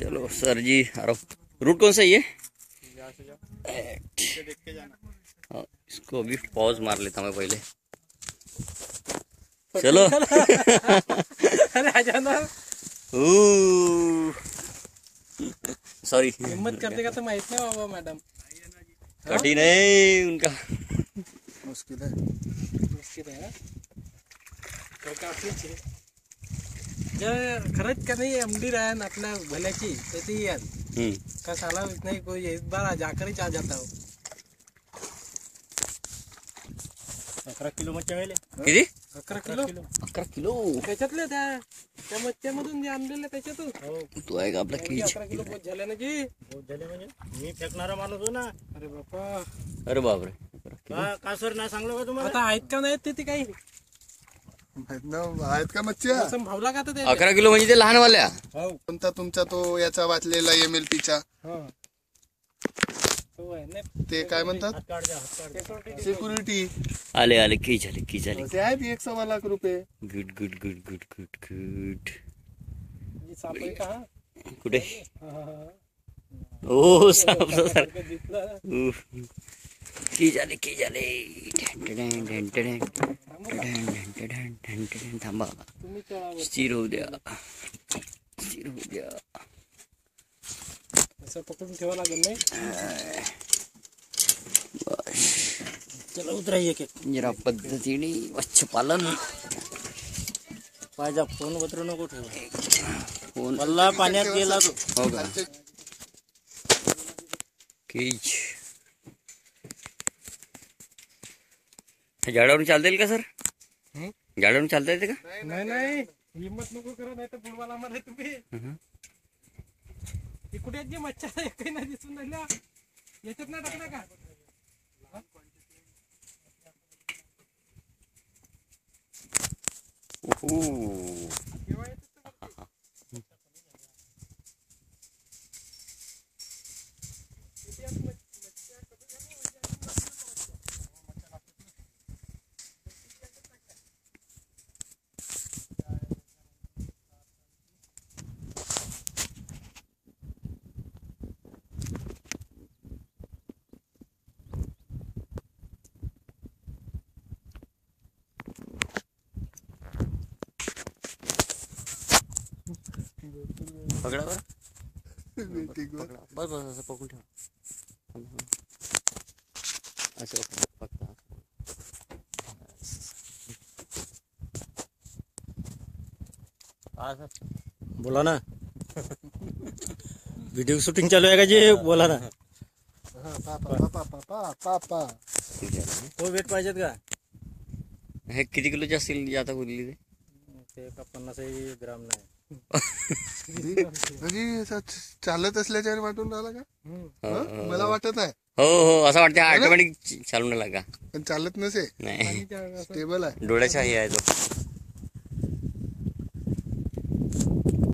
चलो सर जी अरे रूट कौन सा ये? हाँ, इसको अभी पॉज मार लेता मैं पहले। चलो। अरे आ जाना सॉरी हिम्मत करते का तो माहित नाही बाबा मॅडम। कठीण आहे उनका। मुश्किल है। मुश्किल आहे हा? तर का आपलीच आहे. जर खरंच का नाही एमडी राहन आपल्या भल्याची तर ती याल हम्म. का साला नाही कोई एक बार जाकर ही आ जाता हो. अकरा किलो मच्छी मिळेल किती? अकरा किलो. अकरा किलो. त्याच्यातले त्या त्या मच्छ्यामधून जे आणलेले त्याच्यातून. तो आहे का आपला किती कीच अकरा किलो पोच झाले ना जी बहुत झाले म्हणजे? मी फेकणारा माणूस हो ना. अरे बापा. अरे बापरे. का का सर नाही सांगलो का तुम्हाला? आता आहेत का नाही ते ती काही? आहेत का मच्छ्या? असं का अकरा किलो म्हणजे ते लहानवाल्या हो. कोणता तुमचा तो याचा वाचलेला एम एल पीचा हो. तो आहे ते काय म्हणतात. सिक्युरिटी आले आले की झाले की झाले. ते आहेत एक सव्वा लाख रुपये. Good good good good good good. हा? कुठे. ओ साप. की झाले की झाले. ढन ढन थांबा स्थिर होऊ द्या स्थिर होऊ द्या असं पकडून ठेवा लागेल नाही चला एक एक जरा पद्धतीने फ़ोन वत्र नको ठेवा फ़ोन अल्लाह पाण्यात गेला तो हो का केच झाडावरून चालतील का सर? में चालता येते का नाही नाही हिंमत नको करा नाही तर बुडवाला मारे तुम्ही। हं. हे कुठे आहेत जे मच्छर काही नाही दिसून राहिल्या याच्यात नाही टाकल्या का। ओहो। पकड़ा बस बस पकड़ अच्छा पकड़ा। बोला ना। वीडियो शूटिंग चालू है जी? बोला ना। हाँ, पापा पापा पापा तो वेट का? हे किती किलोचे पन्ना से? ग्राम नहीं म्हणजे असं चालत असल्याच्या वाटून राहिला का. हं? मला वाटत आहे हो हो असं वाटतं ऑटोमॅटिक चालून लागा पण चालत नसे नाही. स्टेबल आहे. डोळ्याच्या हे आहे तो.